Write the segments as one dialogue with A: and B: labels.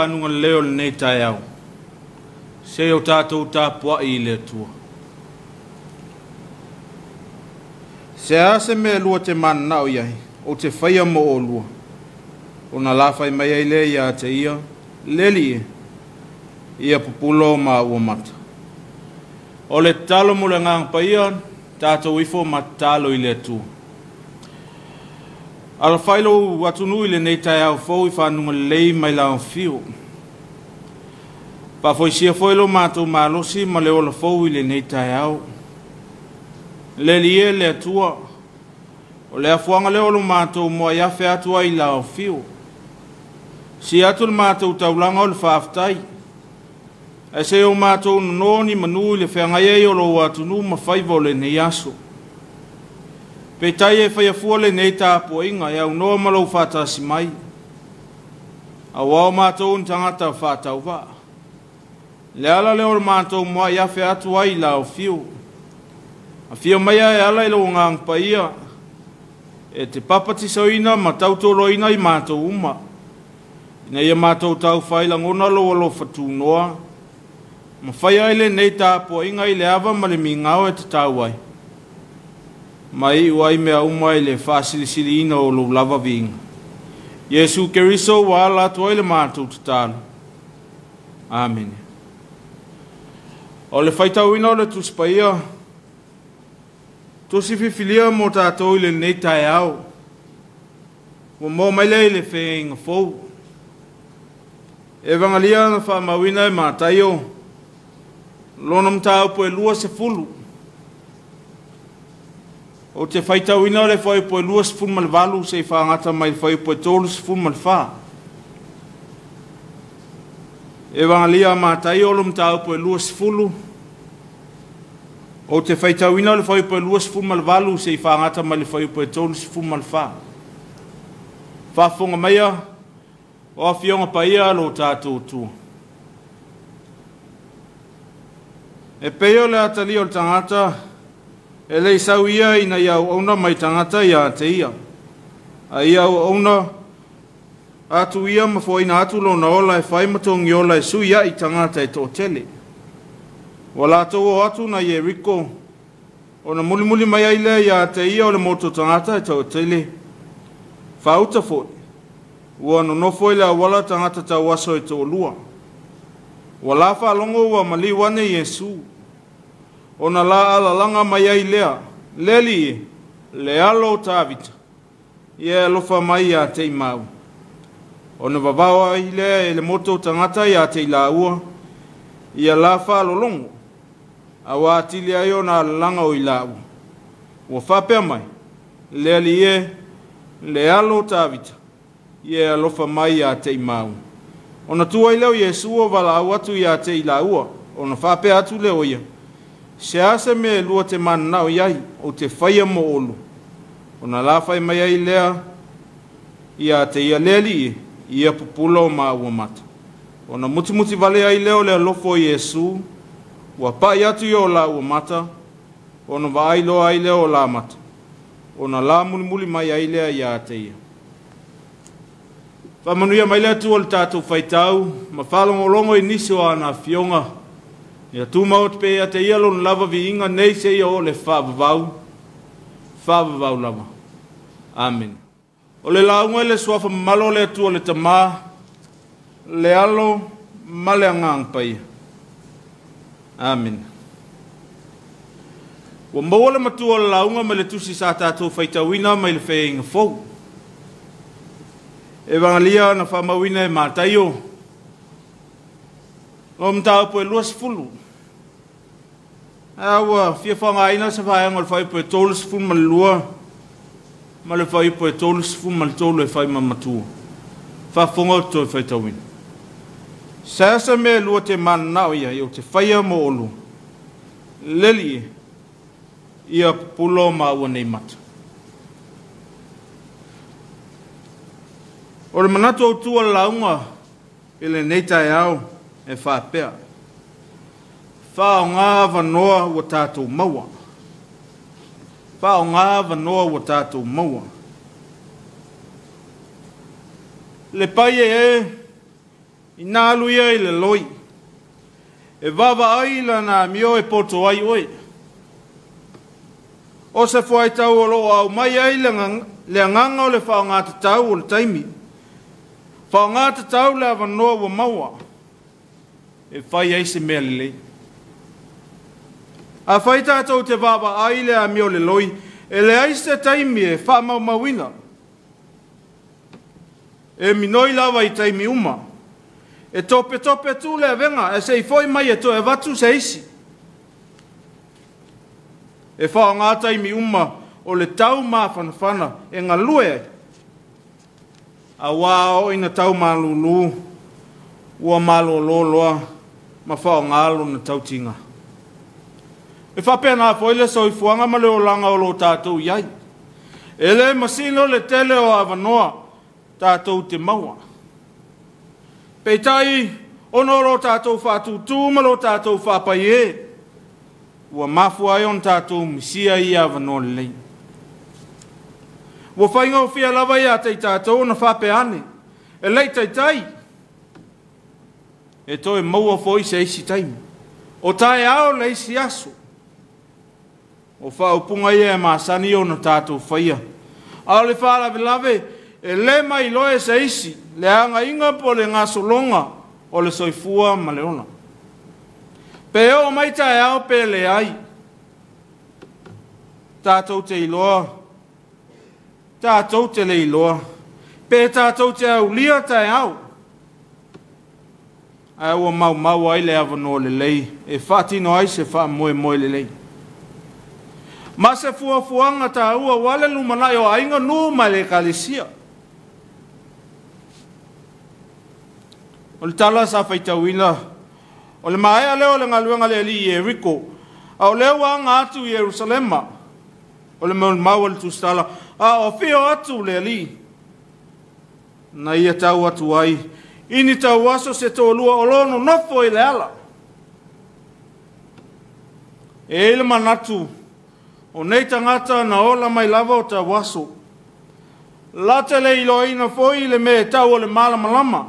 A: whanuga leo le nei tai au. Se o tātou tāpua i le tua. Se ase me lua te mana o iai, o te whaia mo o lua. O na lawhai mai ai le ia te ia, leli e, ia pupulo ma ua mata. O le talo mule ngang pa ia, tātou ifo matalo i le tua. Alafailo watu watunu ile nei tai au fau i whanunga lei mai lao fio. Pa foi sia e lo mato le ola fau i le nei Le lie le O le afuanga le mato mo fio. Si atu le mato taulanga o faftai. E noni manui e le whangaia ma pe e fai afua le nei tāpua inga e au noa malau fātasi mai. A wāo mātou un tangata fātau vā. Le ala leo le mātou mua i afe atu ai la o fiu. A fia mai a e ala i lo ngāng paia. E te papati sauina ma tautoro ina i mātou uma. Nei e mātou tau fai la ngona lo alo fatu noa. Ma fai aile nei tāpua inga i le ava ma le mingau e te tāuai. ai. mai uai mea uma i le faasilisiina o lou lava viiga iesu keriso ua ala atu ai le matou tatalo amene o le faitauina o le tusi paia tusi fifilia mo tatou i lenei taeao ua mo mai lea i le feiga fou e vagalia na faamauina e mataio lona mataupu e lua sefulu o te faitauina e e o le faipoe lua sefulu ma le valu sei faagata mai le faipoe tolu sefulu ma le fā e vagalia matai o lo mataupoe lua sefulu ou te faitauina o le faipoe lua sefulu ma le valu sei faagata mai le faipoe tolu sefulu ma le fā faafofoga maia o afioga paia lo tatou tua e peia o le atalia o le tagata e lei sau ia ina iau auna mai tangata ia te ia. A iau auna atu ia ma fo ina atu lona ola e fai matongi ola e sui i tangata e tō tele. Wala o atu na ye riko o na muli muli mai aile ia te ia o le moto tangata e tō tele. Fauta fo ua no nofo ile a wala tangata tau aso e tō lua. Wala fa longo wa mali wane Yesu. Yesu. ona la alalanga mai ai lea leli ie le alo o tavita ia e alofa mai iā te imau ona vavao ai lea e le moto tagata iā te ilaua ia la faalologo auā atili ai ona alalaga o ilaua ua faapea mai le alie le alo o tavita ia e alofa mai iā te imau ona tuai o iesu o valaau atu iā te ilaua ona faapea atu leo ia se ase me lua te mana o yai o te faya mo olu. O na la fai mai ai lea i a te ia leli i i a pupula o ma ua mata. O na muti muti vale ai leo lea lofo i esu ua pa i atu i o la ua mata o na va ai loa ai leo o la mata. O na la muli muli mai ai lea i a te ia. Fa manuia mai lea tu o le tatou faitau ma falo mo longo i niso a na fionga o Ia tūma o te pēa te ia lava vi inga nei se yo le whaavavau. Whaavavau lava. Amen. O le launga le suafa malo le tu le tama. Le alo male angang pai. Amen. Wa maua le matua o le launga ma le tusi sa tātou whaitawina mai le whēinga fau. E wangalia na whamawina e mātai o. o mtau po luas fulu awa fia fa nga ina sa fa ngol fai po tols fulu mal lua mal fai po tols fulu mal tolu fai e ma matu fa fongo to fai tawin sa sa me lua te man na o ia yo te fai mo olu leli ia pulo ma o nei mat Ora manatu tu ala unga ele neita e ao e whapea. Whao ngā vanoa wa tātou maua. Whao ngā vanoa wa tātou maua. Le pai e e, i nā luia i le loi. E vava ai la nā mio e poto ai oi. O se fuai tau o loa au mai ai le, ngang, le nganga o ngā te tau o le taimi. Whao ngā te tau le avanoa wa maua. Whao ngā te tau le avanoa wa maua e fai ai se mea le lei. A fai tātou te vāwa ai le a mio le loi, e le ai se taimi e wha mau mawina. E minoi lawa i taimi uma. E tope tope tū le venga, e se i foi mai e to e vatu se isi. E wha ngā taimi uma o le tau mā whanawhana e ngā lue A wā o ina tau mā lulu, ua mā lo ma fa nga alo na tautinga. E fa pena fo ile so i fuanga ma le o langa o lo tatou iai. Ele ma sino le tele o avanoa tatou te maua. Peitai, ono lo tatou fa tutu ma lo tatou fa paie. Ua mafua e on tatou misia i avanoa le lei. Ua fainga o fia lava i atei tatou na fa peane. E lei taitai. Tai e toe maua foi se isi taimi. O tae ao le isi aso. O wha upunga ia e maa sani o no tātou whaia. Ao le whaara vilave, e le mai loe se isi, le anga inga po le ngā solonga, o le soifua ma le ona. Pe o mai tae ao pe le ai. Tātou te iloa. Tātou te le iloa. Pe tātou te au lia tae ao. Tātou te au lia tae ao ae ua maumau ai le avanoa lelei e faatino ai se faamoemoe lelei ma se fuafuaga taua ua le lumanai o aiga nu ma le ekalesia o le tala sa faitauina o le maea lea o le galuega le alii ieriko a o lea ua aga atu i ierusalema o le malumau o le tusitala a o fio atu le alii na ia tau atu ai ini tau waso se tō lua o lono nofo i ala. E ele manatu, o nei tangata na ola mai lava o tau waso. Latele ilo ina foi le me tau o le malama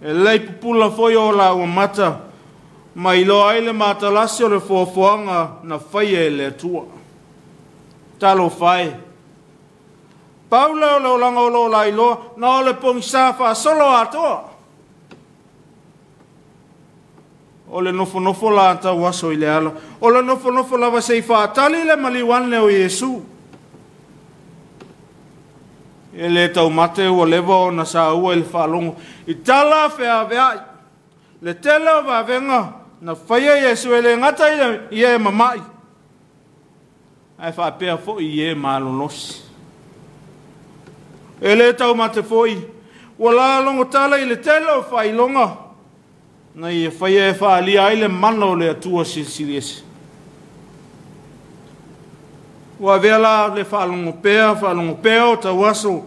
A: E lei pupula foi o la ua mata, ma ilo aile mata lasio le fofoanga na faye le tua. Talo fai. Talo fai. Paula o lo langa o lo lai lo, na o le pongi sāwha solo atoa. O le nofo nofo la anta waso i le ala. O le nofo nofo la wasei whātali le maliwan le o Yesu. E le tau mate ua lewa o na sā ua i le whālongo. I tala whea vea le tela wa venga na whaia Yesu e, e le ngata i le e mamai. Ai whaapea fo i e malonosi e le tau ma te foi. Ua la longo tala i le telo fai longa. Na i e fai e fai li ai le mana o le atua si siriesi. Ua vea la le fai longo pea, fai longo pea o tau aso.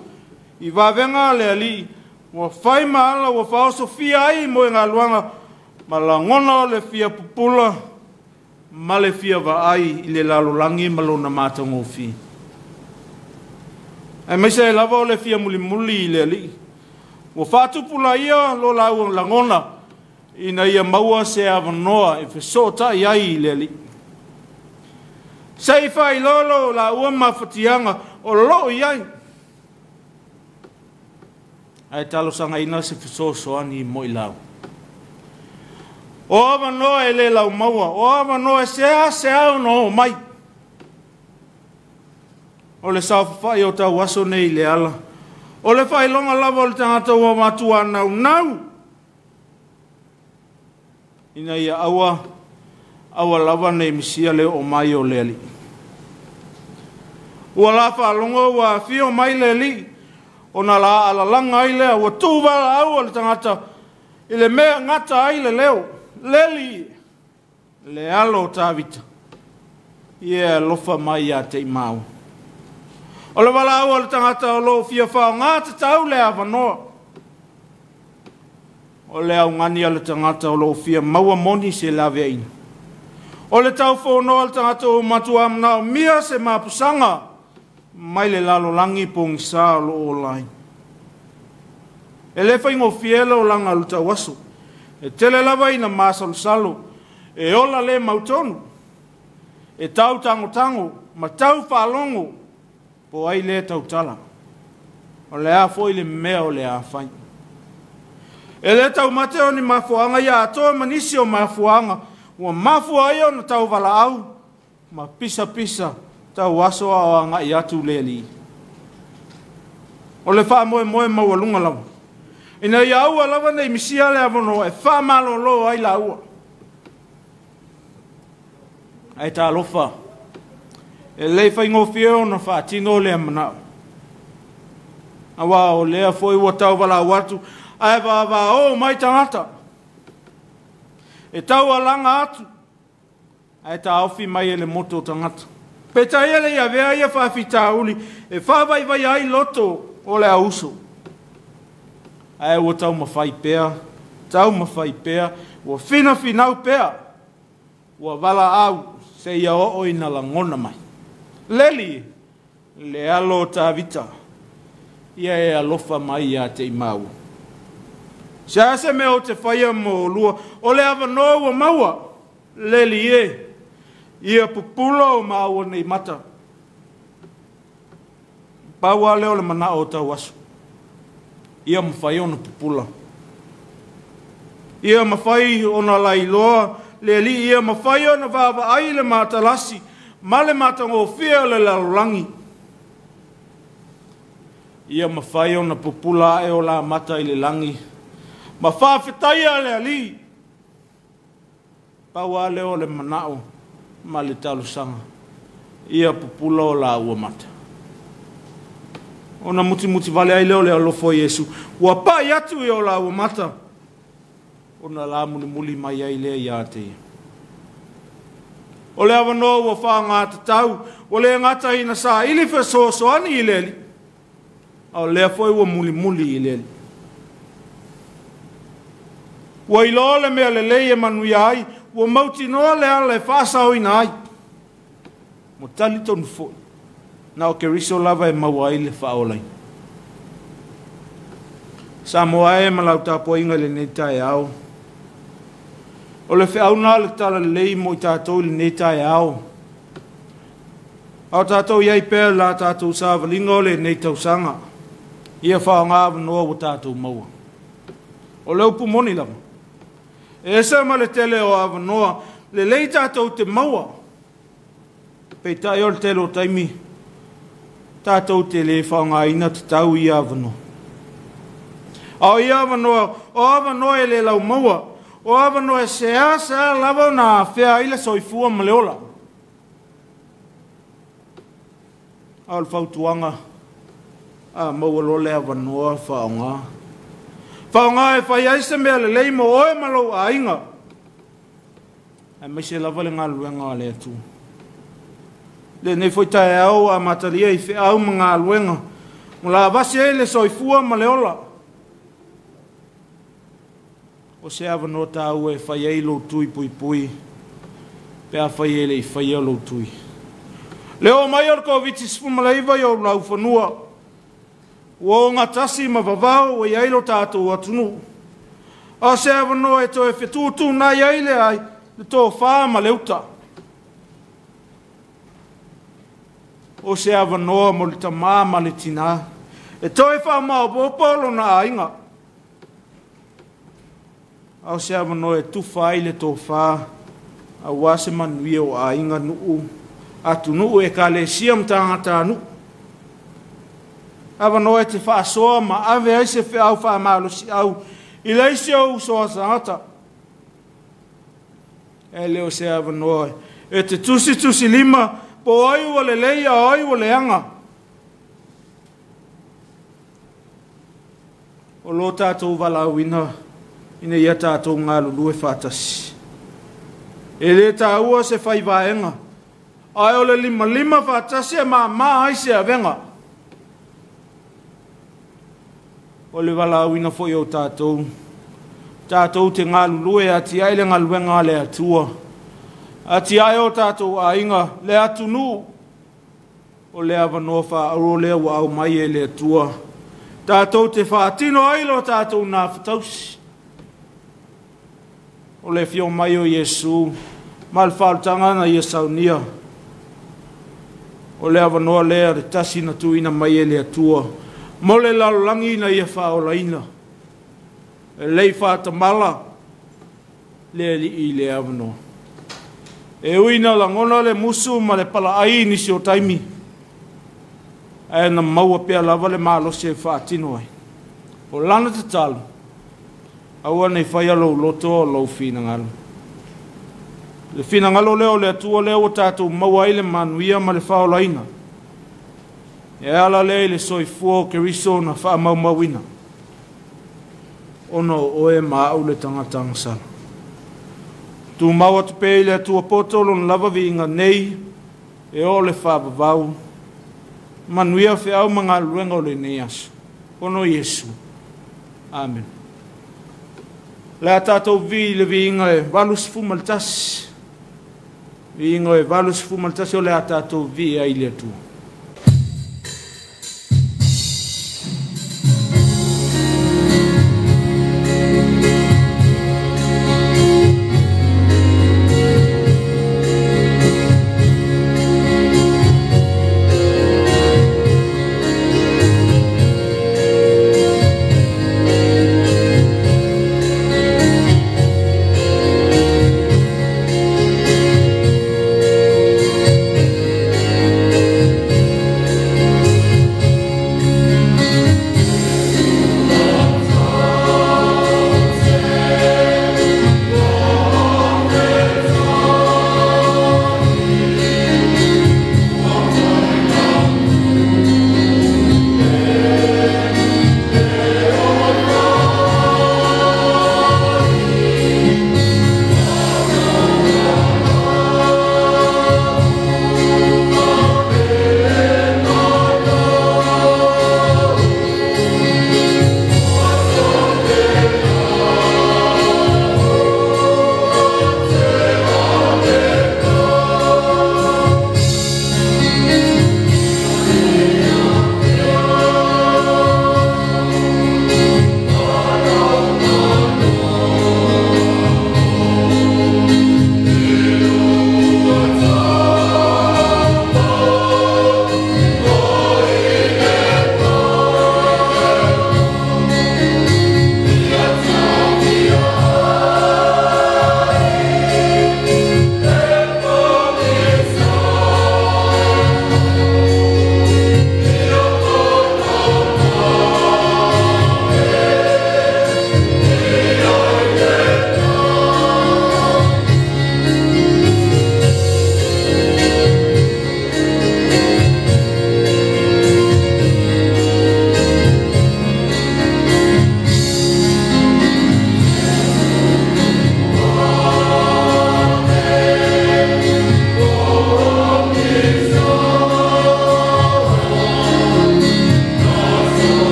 A: I va venga le ali. Ua fai maala, ua fai oso fi ai mo e ngā luanga. Ma la ngona le fia pupula. Ma le fia va ai i le lalo langi malona mātango fi. Ma le fia va ai i le lalo langi malona mātango fi e mai se lava o le fia muli muli i le ali. O fatu pula ia lo lau langona i na ia maua se avanoa e fesota i ai i le ali. Seifa i lolo la ua mafatianga o lo i ai. Ai talo sanga ina se fesosoa ni moi lau. O avanoa e le lau maua, o avanoa e se a se a no mai o le saofafai o tau aso nei le ala o le failoga lava o le tagata ua matua naunau ina ia aua aua lava nei misia le o mai o le ali'i ua la faalogo ua afio mai le ali'i ona la alalaga ai lea ua tuvalaau o le tagata i le mea gata ai le leo le ali'i le alo tavita ia e alofa mai iā te'i maua O le wala au ala tangata o loo fia whao ngā te tau le awa noa. O le au ngani ala tangata o loo fia maua moni se lawe ina. O le tau fō noa ala tangata o matu amna o mia se mapusanga. Mai le lalo langi pōngi sā lo o lai. E le fai ngō fiela o langa luta waso. E tele lawa ina māsa salo. E ola le mautonu. E tau tango tango. Ma tau whalongo. Ma tau whalongo po ai le tau tala. O le afo i le mea o le afai. E le tau mate o ni mafuanga ia atoa manisi o mafuanga. Ua mafu ai o na tau vala au. Ma pisa pisa tau aso a oanga i atu le li. O le wha moe moe maua lunga lawa. I nei aua lawa nei misia le avono e wha malo loa ai la ua. Ai ta alofa. Ai ta alofa e lei fai ngofia ona fa tino le mana awa o le foi wa tau wala watu ai ba ba o mai tangata e tau ala nga atu ai e ta ofi mai ele moto tangata pe ta ele ia vea ia fa fita uli e fa vai vai ai loto o le auso ai wa e tau ma fai pea tau ma fai pea wa fina fina pea wa wala au se ia o ina la ngona mai leli le alo tavita ia e alofa mai ia te imau. Se ase me o te whaia mō lua, o le awa noa maua, leli e, ia pupula o maua nei mata. Pāua leo le mana o tau asu, ia ma whai ona pupula. Ia ma whai ona lai loa, leli ia ma whai ona vāva aile mātalasi, ia male matongo fia le lalolangi. Ia mawhai o na pupula e o la mata i le langi. Ma whawhetai a le ali. Pawa le o le manao ma le talusanga. Ia pupula o la ua mata. Ona muti muti vale ai leo leo lofo Yesu. Ua pa atu e o la ua mata. Ona la muli muli mai ai lea iateia o le avanoa ua faaga tatau ua le agata ina sa ili fesoasoani i leali ao lea foi ua mulimuli i leali ua iloa le mea lelei e manuia ai ua mautinoa le ala e faasaoina ai mo tali tonu foi na o keriso lava e maua ai le faaolaina sa moa e malautapuaiga i lenei taeao O le whaona le tala lei mo i tātou le neitai au. Au tātou iai pēr la tātou sāwa lingo le neitau sanga. Ia whao ngā wanoa wa tātou maua. O le upu moni lama. E esa ma le tele o awanoa le lei tātou te maua. Pei tai o le tele taimi. Tātou te le whao ngā ina te tau i awanoa. Au i awanoa, o awanoa e le lau maua o ava no e se asa lava o na fea ila soifua ma leola. Aol fautuanga a maua lole ava noa faonga. Faonga e fai aise mea le leimo oe malau a inga. E meise lava le e ngā luenga a lea tu. Le nei foi tae au a matalia e i fea au ma e ngā luenga. Mula avase e le soifua ma leola. Mula o se ava no ta ue fai ei lo tui pui pui pe a fai ei fai ei lo tui leo mai orko vici spuma laiva yo la ufanua ua o ngatasi ma vavau wa iei lo tato watunu o se ava no e to e fetutu na iei le ai le to faa ma leuta o se ava no mo le tamaa ma le tina e to e faa ma o bopolo na ainga au se ama no e tufa ai le tofā auā se manuia o aiga nuu atu nuu e kalesia ma tagata nuu avanoa e te faasoa ma ave ai se feʻau faamalosiʻau i laisi ou soasagata e le o se avanoa e te tusitusi lima po ai ua lelei ao ai ua leaga o lo tatou valaauina ine ia tatou galulu e faatasi e lē taua se faivaega ae o le limalima faatasi e mamā ai se avega o e le valaauina foʻi ou tatou tatou te galulu e atiai le galuega a le atua atiai o tatou aiga le atunuu o le avanoa faaauro lea ua aomai e le atua tatou te faatino ai lo tatou na o le fio mai o Yesu, ma le whaotanga na Iesaunia, o le avanoa lea le tasi na tu ina mai ele atua, mo le lalolangi na ia whaola ina, e lei whaata mala, le li i le avanoa. E uina la ngona le musu ma le pala ai ni si o taimi, e na maua pia lava le lo se whaatino ai. O lana te talo, aua nei fai alou loto o lou finagalo le finagalo lea o le atua lea ua tatou maua ai le manuia ma le faolaina e ala lea i le soifua o keriso na faamaumauina ona o oe maau le tagata agasala tumau atu pea i le atua poto lona lava viiga nei e oo le faavavau manuia feau magaluega o lenei aso ono iesu amen le a vi le viiga e valusfuma le tasi viiga e valusfuma o le a vi ai le atua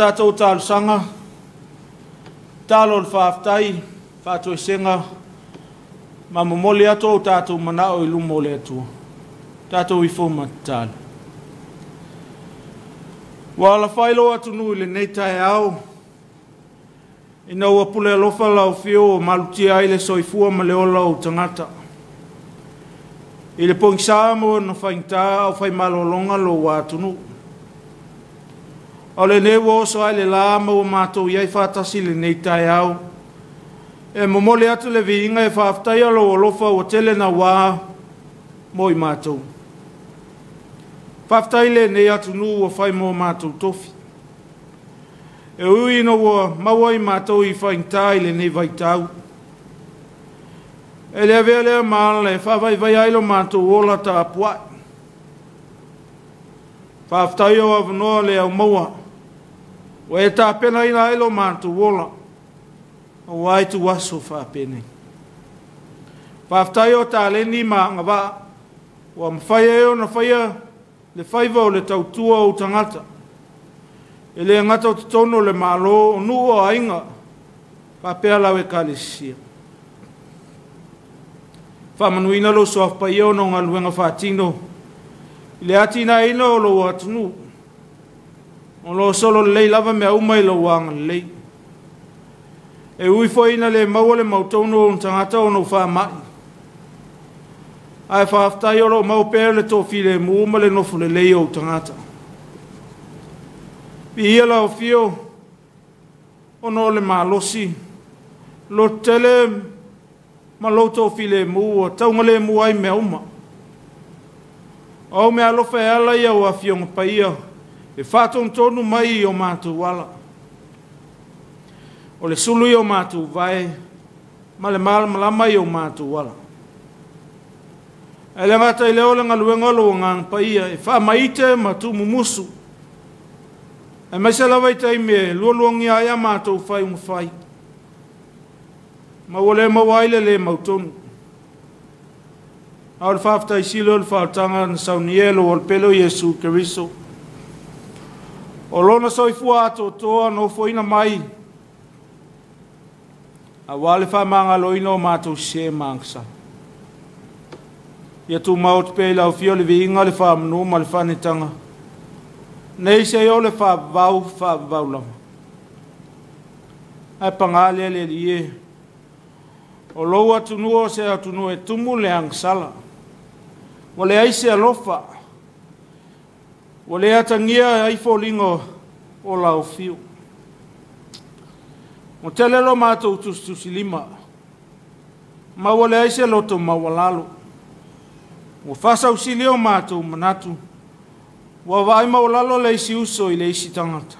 A: tātou tālu sanga, tālu on whaaftai, whātoi senga, ma mumole ato o tātou manao i lumole ato. Tātou i fōma tālu. Wāla whailo atu nui le nei tai au, i nau apule alofa lau fio o maluti aile soifua ma le ola o tangata. I le pōngi sāmo na whaingtā o whaimalo longa lo wātunu. Wātunu. O le ne wo so ai le la mo ma to ye fa ta si le nei tai au. E mo mo le atu le vi inga e fa afta ia lo lo fa o tele na wa mo i mato. to. Fa afta ile nei atu nu o fai mo ma to tofi. E ui no wo ma wo i ma to i fa inta ile nei vai tau. E le vele ma le fa vai vai ai lo ma to o la ta puai faafetai o avanoa le aumaua ua e tapena ina ai lo matuola auā i tuaso faapene faafetai o taleni ma agavaa ua mafai ai ona faia le faiva o le tautua ou tagata e le agata o totonu o le malo o nuu o aiga faapea lau ekalesisia faamanuina lo soafapaia ona o galuega fatino le atina ina o lo atunu o lo solo le lava me uma i lo wang le e ui fo ina le mawale mautou no un tangata o no wha mai ai whaaftai o lo mau pēr le tofi le muuma le nofu le le o tangata pi ia la o fio o no le malosi lo tele ma lo tofi le muu o taunga le muu ai me umaa au me alofa e ala ia o afioga paia e faatonutonu mai i o matou ala o le sulu i o matou vae ma le malamalama i o matou ala ae le agata i lea o le galuega o lou agaga paia e faamaite ma tumumusu e maise lava i taimi e lualuagia ai a matou faiugafai ma ua lē maua ai le lē mautonu au le faafetaisile o le faaotaga na saunielo o le pele o iesu keriso o lona soifua atoatoa nofoina mai auā le faamagaloina o matou se magasa ia tumau o te pei laufia o le viiga le faamanū ma le fanetaga nei sei o le faavavau faavavau lava ae pagā lea le alie o lou atunua o se atunua e tumu le agasala Wa le aise alofa. Wa le atangia aifo lingo o lao fiu. Mo telelo mato utustusilima. Ma wa le aise loto mawalalo. Wa fasa usilio mato umanatu. Wa vai mawalalo le isi uso i le isi tangata.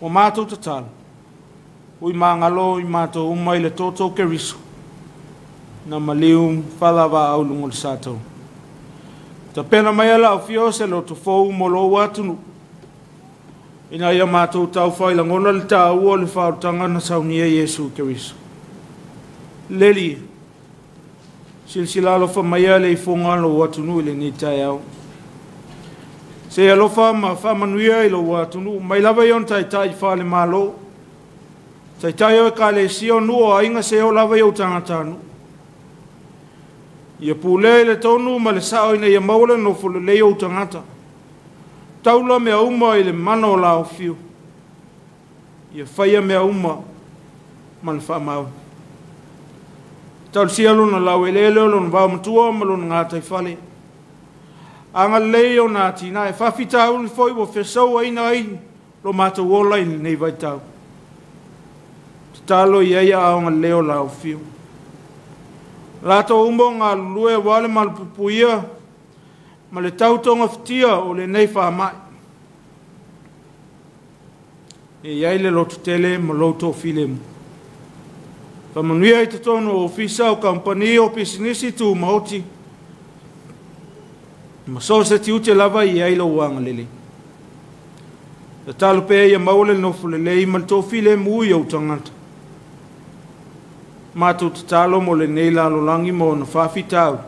A: Wa mato tatalo. Ui mangalo i mato umai le toto keriso. Na maliu fala va aulungol satou. ta pena mai ala o se lotofou mo lou atunu ina ia matou taufailagona le tāua o le faaotaga na saunia iesu e keriso leli silasila alofa maia le ifoga lou atunuu i lenei taeao seia alofa ma faamanuia i lou atunuu mai lava i ona taʻitaʻi fale mālō taʻitaʻi o ekalesia o nuu o aiga se lava i ou tagata anuu ia pulea i le tonu ma le sa'o ina ia maua lenofo lelei ou tagata taula mea uma i le mana o laofio ia faia mea uma ma le fa'amau taulesia lona lauelele o lona vaomatua ma lona gataifale agalelei ona atinā e faafitauli fo'i ua fesauaina ai lo matou ola i lenei vaitau tatalo i aia aogalelei o laofio Lato umbo nga lue wale mal pupuia, ma le tau tonga fitia o le nei wha mai. E iai le lotu tele ma loto file mu. Fa manuia i tatono o fisa o kampani o pisinisi tu maoti. Ma so se ti ute lava i iai lo wanga lele. Ta talo pe e ia maule no fulelei ma le to file mu i au tangata matou tatalo mo lenei lalolagi mo ona faafitau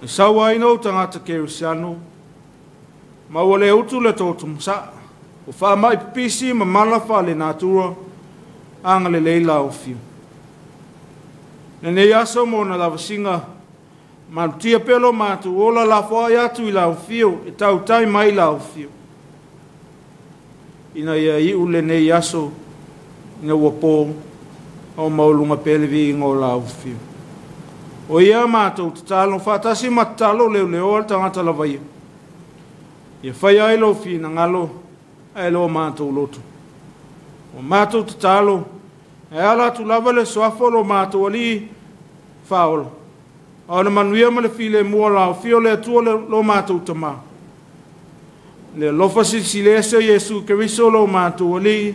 A: e sauaina o tagata kerisiano ma ua lē utu le tou tumasaa ua faamaʻi pipisi ma mala faalenā tura agalelei laofio lenei aso mo ona lavasiga malutia pelo matou ola lafoaʻi atu i laofio e tautai mai laofio ina ia iʻu lenei aso ina ua pō o maulunga pelevi ngō lau fiu. O ia mātou te tālo whātasi matalo leo leo al tangata lava ia. Ia whai ai lo whina ngalo ai mātou lotu. O mātou te tālo e ala tu lava le soafo lo mātou ali whaolo. Aona manuia ma le file mua lau fio le atua lo mātou tamā. Le lofa sisi le ese Yesu Keriso lo mātou ali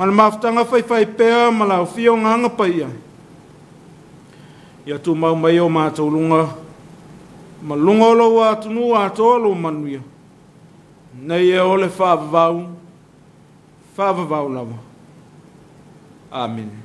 A: ma le mafataga faifai pea ma laofiaogaga pa ia ia tumaumai o matou luga ma luga o lou a tunū ato lou manuia nei e ō le fa avavau fa'avavau lava amene